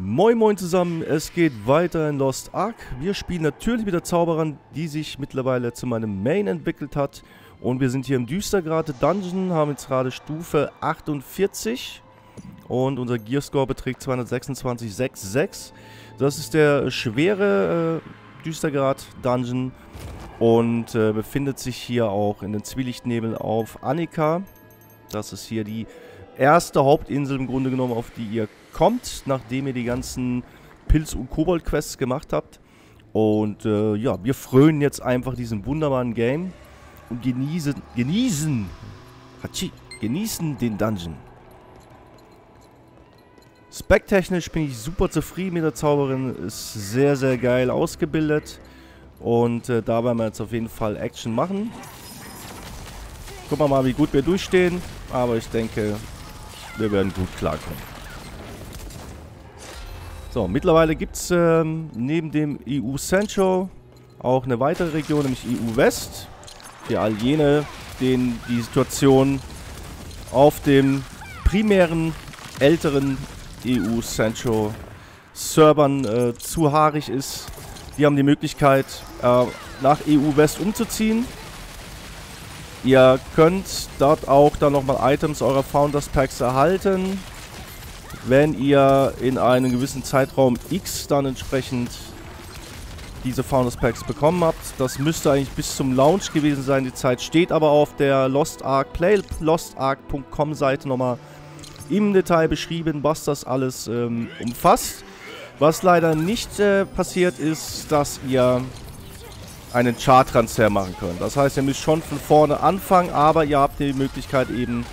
Moin Moin zusammen, es geht weiter in Lost Ark. Wir spielen natürlich mit der Zauberin, die sich mittlerweile zu meinem Main entwickelt hat. Und wir sind hier im Düstergrade Dungeon, haben jetzt gerade Stufe 48. Und unser Gearscore beträgt 226,66. Das ist der schwere äh, Düstergrad Dungeon. Und äh, befindet sich hier auch in den Zwielichtnebeln auf Annika. Das ist hier die erste Hauptinsel im Grunde genommen, auf die ihr kommt, nachdem ihr die ganzen Pilz- und Kobold-Quests gemacht habt. Und äh, ja, wir frönen jetzt einfach diesem wunderbaren Game und genießen, genießen, Hachi, genießen den Dungeon. Specktechnisch bin ich super zufrieden mit der Zauberin, ist sehr, sehr geil ausgebildet. Und äh, da werden wir jetzt auf jeden Fall Action machen. Gucken wir mal, wie gut wir durchstehen. Aber ich denke, wir werden gut klarkommen. So, mittlerweile gibt es ähm, neben dem EU Central auch eine weitere Region, nämlich EU West. Für all jene, denen die Situation auf dem primären, älteren EU Central Servern äh, zu haarig ist. Die haben die Möglichkeit, äh, nach EU West umzuziehen. Ihr könnt dort auch dann nochmal Items eurer Founders Packs erhalten, wenn ihr in einem gewissen Zeitraum X dann entsprechend diese Founders Packs bekommen habt. Das müsste eigentlich bis zum Launch gewesen sein. Die Zeit steht aber auf der Lost Ark Play lostark.com Seite nochmal im Detail beschrieben, was das alles ähm, umfasst. Was leider nicht äh, passiert ist, dass ihr einen Chart-Transfer machen könnt. Das heißt, ihr müsst schon von vorne anfangen, aber ihr habt die Möglichkeit eben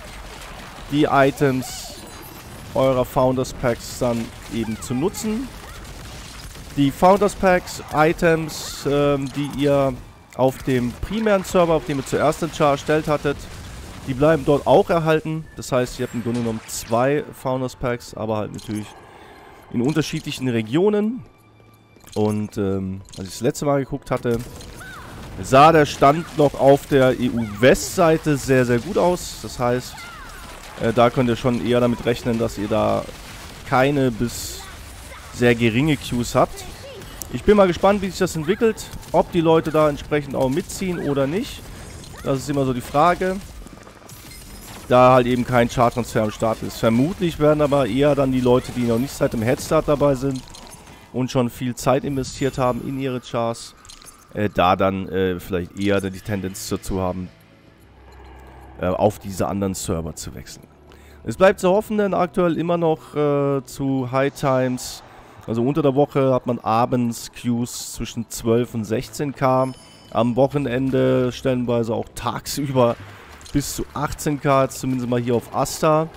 die Items eurer Founders Packs dann eben zu nutzen. Die Founders Packs, Items, ähm, die ihr auf dem primären Server, auf dem ihr zuerst den Char erstellt hattet, die bleiben dort auch erhalten. Das heißt, ihr habt im Grunde genommen zwei Founders Packs, aber halt natürlich in unterschiedlichen Regionen. Und ähm, als ich das letzte Mal geguckt hatte, sah der Stand noch auf der EU-West-Seite sehr, sehr gut aus. Das heißt, äh, da könnt ihr schon eher damit rechnen, dass ihr da keine bis sehr geringe Queues habt. Ich bin mal gespannt, wie sich das entwickelt. Ob die Leute da entsprechend auch mitziehen oder nicht. Das ist immer so die Frage. Da halt eben kein Charttransfer am Start ist. Vermutlich werden aber eher dann die Leute, die noch nicht seit dem Headstart dabei sind, und schon viel Zeit investiert haben in ihre Chars, äh, da dann äh, vielleicht eher die Tendenz dazu haben, äh, auf diese anderen Server zu wechseln. Es bleibt zu hoffen, denn aktuell immer noch äh, zu High Times, also unter der Woche hat man abends Queues zwischen 12 und 16k, am Wochenende stellenweise auch tagsüber bis zu 18k, zumindest mal hier auf Asta.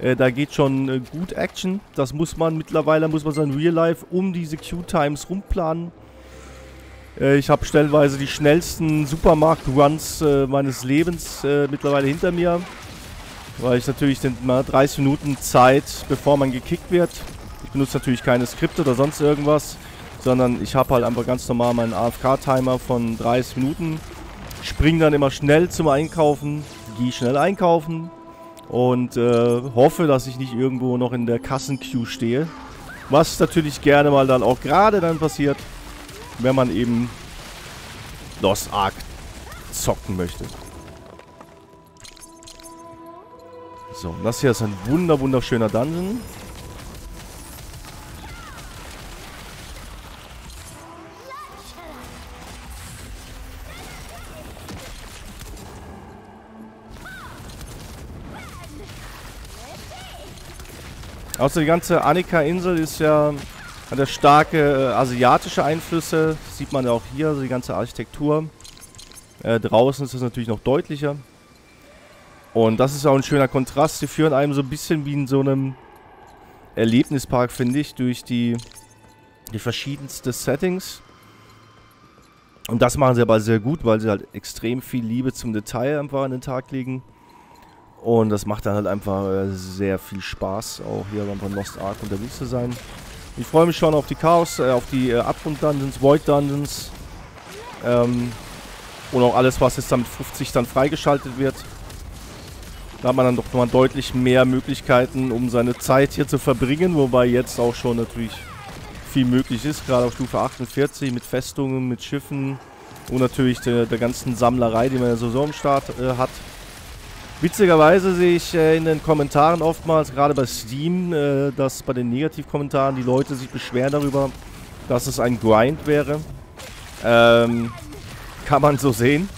Äh, da geht schon äh, gut Action. Das muss man mittlerweile, muss man sein Real Life um diese Queue-Times rumplanen. Äh, ich habe stellenweise die schnellsten Supermarkt-Runs äh, meines Lebens äh, mittlerweile hinter mir. Weil ich natürlich den, mal 30 Minuten Zeit, bevor man gekickt wird. Ich benutze natürlich keine Skripte oder sonst irgendwas. Sondern ich habe halt einfach ganz normal meinen AFK-Timer von 30 Minuten. Spring dann immer schnell zum Einkaufen. Gehe schnell einkaufen und äh, hoffe, dass ich nicht irgendwo noch in der Kassenqueue stehe. Was natürlich gerne mal dann auch gerade dann passiert, wenn man eben Lost Ark zocken möchte. So, das hier ist ein wunder wunderschöner Dungeon. Außer die ganze Annika-Insel ist ja hat ja starke äh, asiatische Einflüsse. Das sieht man ja auch hier, also die ganze Architektur. Äh, draußen ist das natürlich noch deutlicher. Und das ist auch ein schöner Kontrast. Sie führen einem so ein bisschen wie in so einem Erlebnispark, finde ich, durch die, die verschiedensten Settings. Und das machen sie aber sehr gut, weil sie halt extrem viel Liebe zum Detail einfach an den Tag legen. Und das macht dann halt einfach äh, sehr viel Spaß, auch hier beim Lost Ark unterwegs zu sein. Ich freue mich schon auf die Chaos, äh, auf die äh, Abgrund-Dungeons, Void-Dungeons. Ähm, und auch alles, was jetzt dann mit 50 dann freigeschaltet wird. Da hat man dann doch nochmal deutlich mehr Möglichkeiten, um seine Zeit hier zu verbringen. Wobei jetzt auch schon natürlich viel möglich ist. Gerade auf Stufe 48 mit Festungen, mit Schiffen. Und natürlich der, der ganzen Sammlerei, die man ja so im Start äh, hat. Witzigerweise sehe ich äh, in den Kommentaren oftmals, gerade bei Steam, äh, dass bei den Negativkommentaren die Leute sich beschweren darüber, dass es ein Grind wäre. Ähm, kann man so sehen.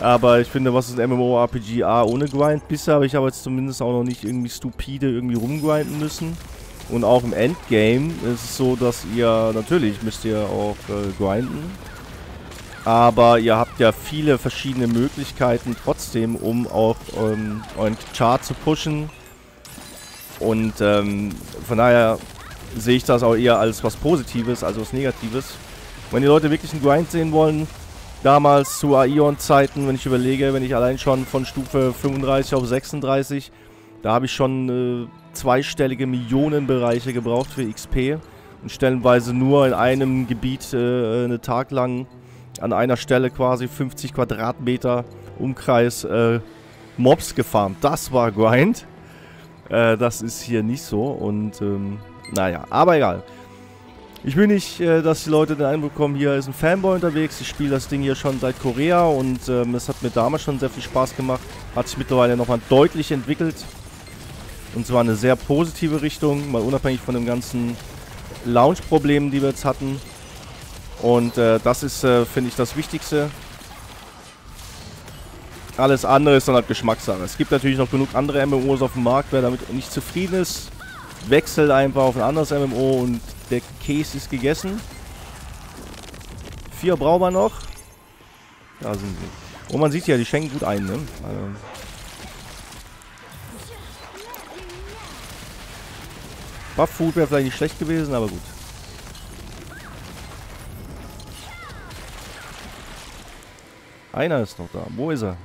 Aber ich finde, was ist ein MMORPG A ohne Grind? Bisher habe ich aber jetzt zumindest auch noch nicht irgendwie stupide irgendwie rumgrinden müssen. Und auch im Endgame ist es so, dass ihr, natürlich müsst ihr auch äh, grinden. Aber ihr habt ja viele verschiedene Möglichkeiten trotzdem, um auch ähm, euren Chart zu pushen. Und ähm, von daher sehe ich das auch eher als was Positives, als was Negatives. Wenn die Leute wirklich einen Grind sehen wollen, damals zu Aion-Zeiten, wenn ich überlege, wenn ich allein schon von Stufe 35 auf 36, da habe ich schon äh, zweistellige Millionenbereiche gebraucht für XP und stellenweise nur in einem Gebiet äh, einen Tag lang an einer Stelle quasi 50 Quadratmeter Umkreis äh, Mobs gefarmt. Das war Grind. Äh, das ist hier nicht so und ähm, naja, aber egal. Ich will nicht, äh, dass die Leute den Eindruck bekommen, hier ist ein Fanboy unterwegs. Ich spiele das Ding hier schon seit Korea und ähm, es hat mir damals schon sehr viel Spaß gemacht. Hat sich mittlerweile nochmal deutlich entwickelt. Und zwar eine sehr positive Richtung, mal unabhängig von dem ganzen Launch-Problemen, die wir jetzt hatten. Und äh, das ist, äh, finde ich, das Wichtigste. Alles andere ist dann halt Geschmackssache. Es gibt natürlich noch genug andere MMOs auf dem Markt. Wer damit nicht zufrieden ist, wechselt einfach auf ein anderes MMO und der Käse ist gegessen. Vier brauchen wir noch. Da sind sie. Und man sieht ja, die schenken gut ein, ne? Also Buff Food wäre vielleicht nicht schlecht gewesen, aber gut. Einer ist noch da. Wo ist er?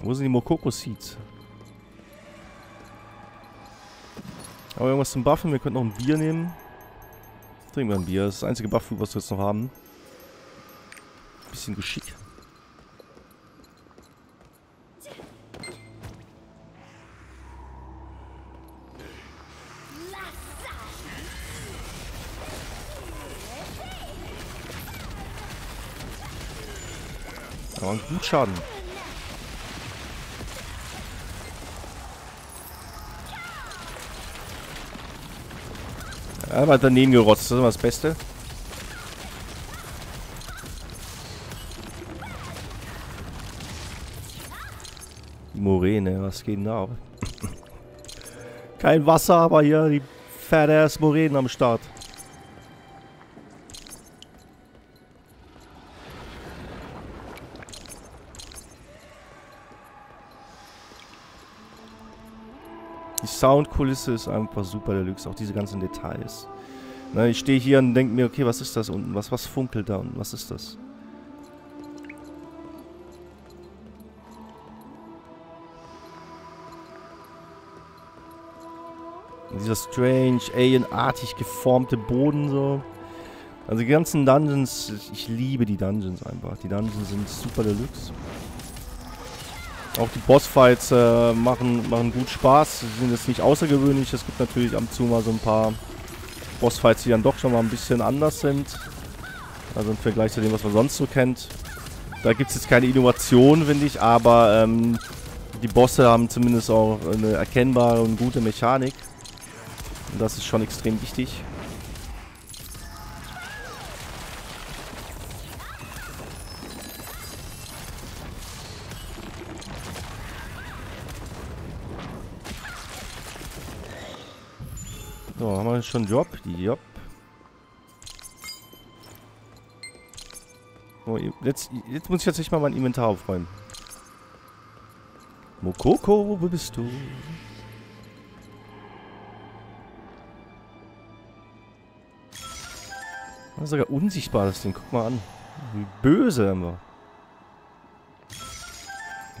Wo sind die Mokoko Seeds? Aber irgendwas zum Buffen. Wir könnten noch ein Bier nehmen. Trinken wir ein Bier. Das ist das einzige Buff, was wir jetzt noch haben. Bisschen Geschick. Aber gut Schaden. Er hat daneben gerotzt, das ist immer das Beste. Moräne, was geht denn da? Kein Wasser, aber hier die fette Moränen am Start. Die Soundkulisse ist einfach super deluxe, auch diese ganzen Details. Na, ich stehe hier und denke mir, okay, was ist das unten? Was, was funkelt da unten? Was ist das? Dieser strange, alienartig geformte Boden so. Also die ganzen Dungeons, ich liebe die Dungeons einfach. Die Dungeons sind super deluxe. Auch die Bossfights äh, machen, machen gut Spaß. Sie sind jetzt nicht außergewöhnlich. Es gibt natürlich ab und mal so ein paar Bossfights, die dann doch schon mal ein bisschen anders sind. Also im Vergleich zu dem, was man sonst so kennt. Da gibt es jetzt keine Innovation, finde ich, aber ähm, die Bosse haben zumindest auch eine erkennbare und gute Mechanik. Und das ist schon extrem wichtig. So, haben wir schon einen Job? Job. So, jetzt, jetzt muss ich tatsächlich mal mein Inventar aufräumen. Mokoko, wo bist du? Das ist sogar unsichtbar, das Ding. Guck mal an. Wie böse wir.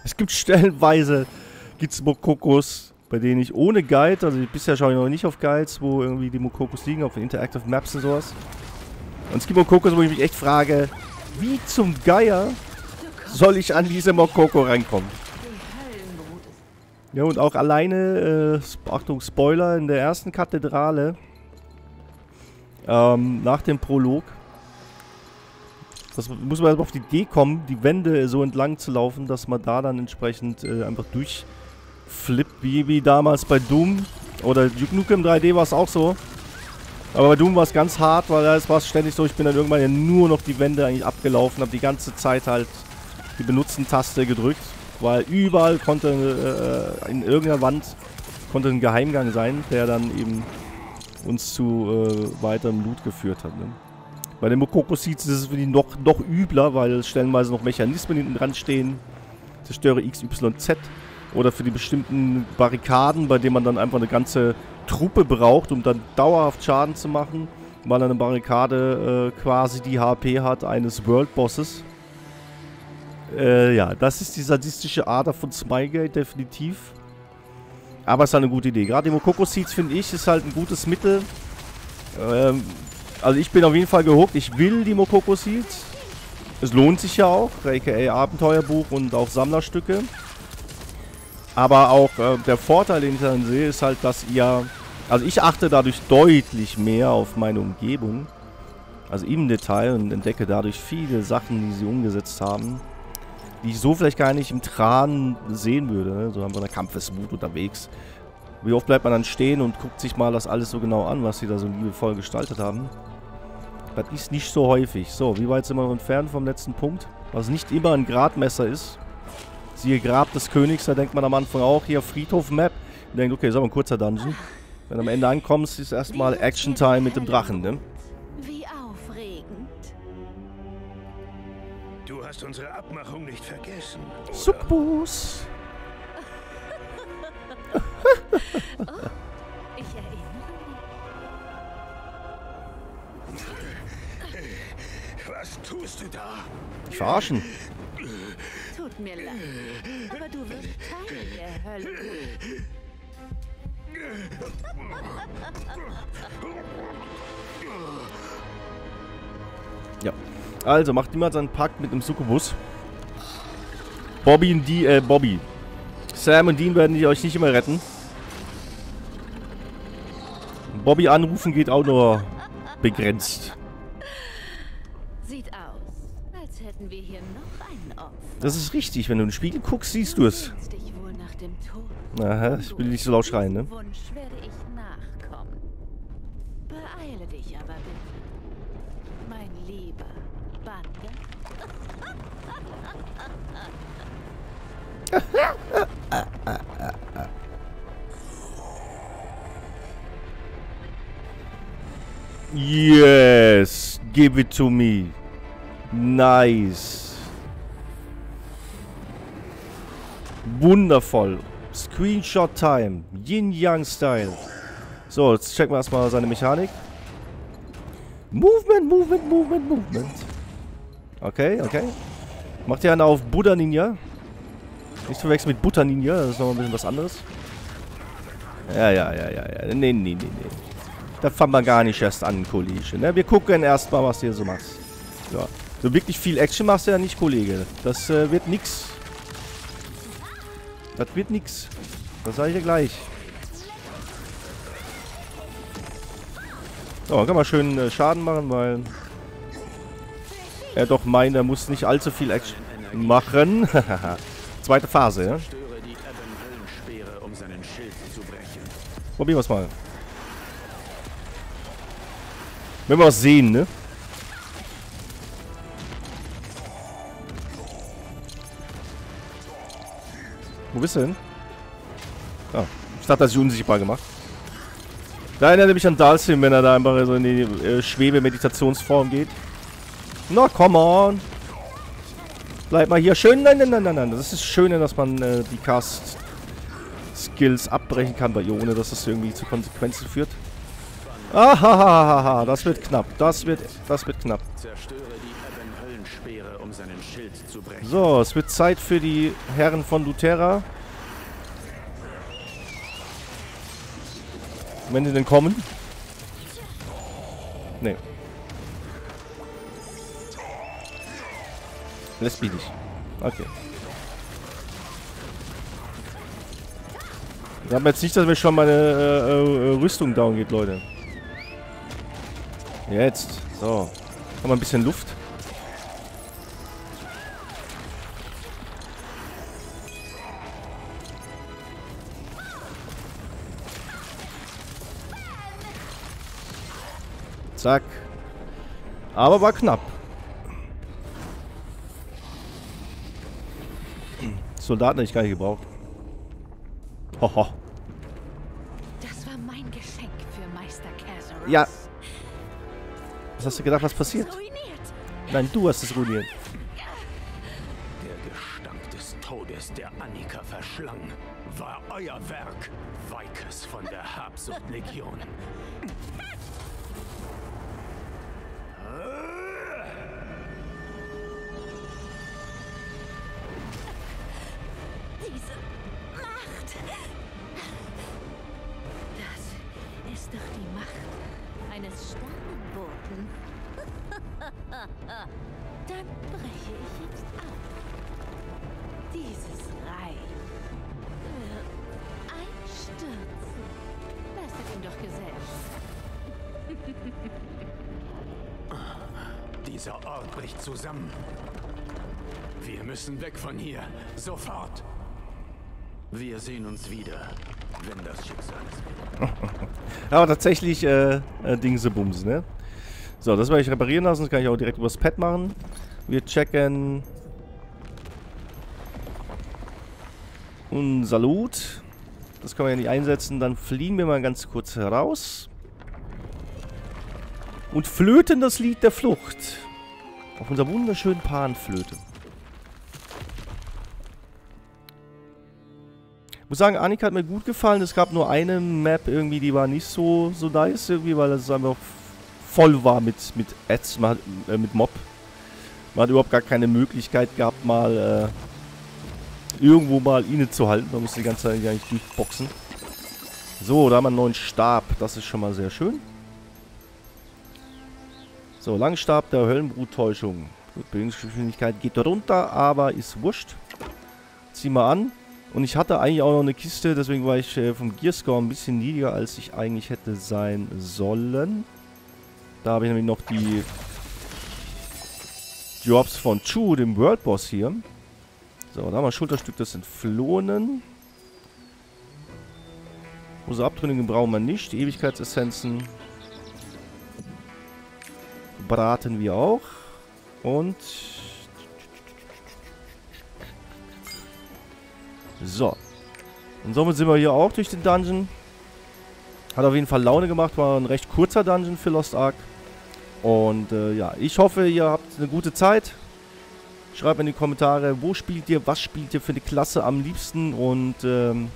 Es gibt stellenweise gibt's Mokokos, bei denen ich ohne Guide, also bisher schaue ich noch nicht auf Guides, wo irgendwie die Mokokos liegen, auf Interactive Maps und sowas. Und es gibt Mokokos, wo ich mich echt frage, wie zum Geier soll ich an diese Mokoko rankommen. Ja, und auch alleine, äh, Achtung, Spoiler, in der ersten Kathedrale, ähm, nach dem Prolog, das muss man erstmal auf die Idee kommen, die Wände so entlang zu laufen, dass man da dann entsprechend äh, einfach durchflippt, wie, wie damals bei Doom. Oder Duke Nukem 3D war es auch so. Aber bei Doom war es ganz hart, weil da war es ständig so, ich bin dann irgendwann ja nur noch die Wände eigentlich abgelaufen, habe die ganze Zeit halt die Benutzen-Taste gedrückt, weil überall konnte äh, in irgendeiner Wand konnte ein Geheimgang sein, der dann eben uns zu äh, weiterem Loot geführt hat. Ne? Bei den Mokoko ist es für die noch, noch übler, weil stellenweise noch Mechanismen hinten dran stehen. Zerstöre XYZ. Oder für die bestimmten Barrikaden, bei denen man dann einfach eine ganze Truppe braucht, um dann dauerhaft Schaden zu machen. Weil eine Barrikade äh, quasi die HP hat eines World Bosses. Äh, ja, das ist die sadistische Ader von Smilegate, definitiv. Aber es ist halt eine gute Idee. Gerade die Mokoko Seeds, finde ich, ist halt ein gutes Mittel. Ähm, also ich bin auf jeden Fall gehuckt. Ich will die Mokoko Seeds. Es lohnt sich ja auch, aka Abenteuerbuch und auch Sammlerstücke. Aber auch äh, der Vorteil, den ich dann sehe, ist halt, dass ihr... Also ich achte dadurch deutlich mehr auf meine Umgebung. Also im Detail und entdecke dadurch viele Sachen, die sie umgesetzt haben. Die ich so vielleicht gar nicht im Tran sehen würde. Ne? So haben wir eine Kampfesmut unterwegs. Wie oft bleibt man dann stehen und guckt sich mal das alles so genau an, was sie da so liebevoll gestaltet haben. Das ist nicht so häufig. So, wie weit sind wir entfernt vom letzten Punkt? Was nicht immer ein Gradmesser ist. Siehe Grab des Königs, da denkt man am Anfang auch, hier Friedhof-Map. Und denkt, okay, ist aber ein kurzer Dungeon. Wenn du am Ende ankommst, ist erstmal Action-Time mit dem Drachen, ne? Wie aufregend. Du hast unsere Abmachung nicht vergessen. Oder? Suppus. Ich erinnere mich. Was tust du da? Die verarschen. Leid. Aber du wirst Teil der Hölle. Ja. Also, macht niemand seinen Pakt mit dem Succubus. Bobby und die, äh, Bobby. Sam und Dean werden die euch nicht immer retten. Bobby anrufen geht auch nur begrenzt. Sieht aus, als hätten wir hier noch einen. Das ist richtig. Wenn du in den Spiegel guckst, siehst du es. Aha, ich will nicht so laut schreien, ne? Wunsch werde ich nachkommen. Beeile dich aber bitte. Mein lieber Bande. Yes! Give it to me. Nice. Wundervoll. Screenshot Time. Yin-Yang Style. So, jetzt checken wir erstmal seine Mechanik. Movement, Movement, Movement, Movement. Okay, okay. Macht ja einen auf Buddha Ninja. Nicht verwechseln mit Butter Ninja, das ist noch ein bisschen was anderes. Ja, ja, ja, ja, ja. Nee, nee, nee, nee. Da fangen wir gar nicht erst an, Kollege. Ne? Wir gucken erstmal, was du hier so machst. Ja. So wirklich viel Action machst du ja nicht, Kollege. Das äh, wird nix. Das wird nix. Das sage ich dir gleich. So, kann man schön äh, Schaden machen, weil er doch meint, er muss nicht allzu viel Action machen. Zweite Phase, ja? Probieren wir es mal. Wenn wir was sehen, ne? Wo bist du denn? Ah, ich dachte, das ist unsichtbar gemacht. Da erinnert er mich an Dalsim, wenn er da einfach so in die äh, Schwebe-Meditationsform geht. Na, come on. Bleib mal hier schön. Nein, nein, nein, nein, nein. Das ist schön, dass man äh, die Cast-Skills abbrechen kann bei ihr, ohne dass das irgendwie zu Konsequenzen führt. Ahahaha, das wird knapp. Das wird, das wird knapp. Zerstöre die Ebben-Höllenspeere, um seinen Schild zu brechen. So, es wird Zeit für die Herren von Luterra. Wenn sie denn kommen. Nee. Lässt mich nicht. Okay. Wir haben jetzt nicht, dass mir schon meine äh, äh, Rüstung down geht, Leute. Jetzt. So. Haben wir ein bisschen Luft. Zack. Aber war knapp. Soldaten hätte ich gar nicht gebraucht. Hoho. Das war mein Geschenk für Meister Casaros. Ja. Was hast du gedacht, was passiert? Nein, du hast es ruiniert. Der Gestank des Todes, der Annika verschlang, war euer Werk. Weikes von der Habsuchtlegion. Ihm doch Gesellschaft. Dieser Ort bricht zusammen. Wir müssen weg von hier. Sofort. Wir sehen uns wieder, wenn das Schicksal es will. Aber tatsächlich, äh, äh Dingsebums, ne? So, das werde ich reparieren lassen. Das kann ich auch direkt übers Pad machen. Wir checken... Unser Loot. Das können wir ja nicht einsetzen. Dann fliegen wir mal ganz kurz heraus. Und flöten das Lied der Flucht. Auf unserer wunderschönen Panflöte. Ich muss sagen, Annika hat mir gut gefallen. Es gab nur eine Map irgendwie, die war nicht so, so nice irgendwie, weil es einfach voll war mit, mit Ads, man äh, mit Mob. Man hat überhaupt gar keine Möglichkeit gehabt, mal äh, irgendwo mal innezuhalten. Man musste die ganze Zeit eigentlich durchboxen. So, da haben wir einen neuen Stab. Das ist schon mal sehr schön. So, Langstab der Höllenbruttäuschung. Gut, Bewegungsgeschwindigkeit geht runter, aber ist wurscht. Zieh mal an. Und ich hatte eigentlich auch noch eine Kiste, deswegen war ich äh, vom Gearscore ein bisschen niedriger, als ich eigentlich hätte sein sollen. Da habe ich nämlich noch die Drops von Chu, dem World Boss hier. So, da haben wir Schulterstück des Entflohenen. Unsere Abtrünnigen brauchen wir nicht. Die Ewigkeitsessenzen braten wir auch. Und... So. Und somit sind wir hier auch durch den Dungeon. Hat auf jeden Fall Laune gemacht. War ein recht kurzer Dungeon für Lost Ark. Und äh, ja, ich hoffe, ihr habt eine gute Zeit. Schreibt in die Kommentare, wo spielt ihr, was spielt ihr für eine Klasse am liebsten und ähm,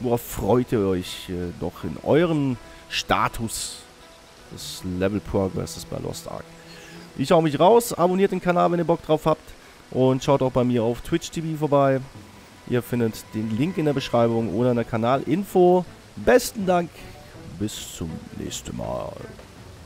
worauf freut ihr euch äh, in eurem Status des Level Progresses bei Lost Ark. Ich hau mich raus, abonniert den Kanal, wenn ihr Bock drauf habt und schaut auch bei mir auf Twitch TV vorbei. Ihr findet den Link in der Beschreibung oder in der Kanalinfo. Besten Dank, bis zum nächsten Mal.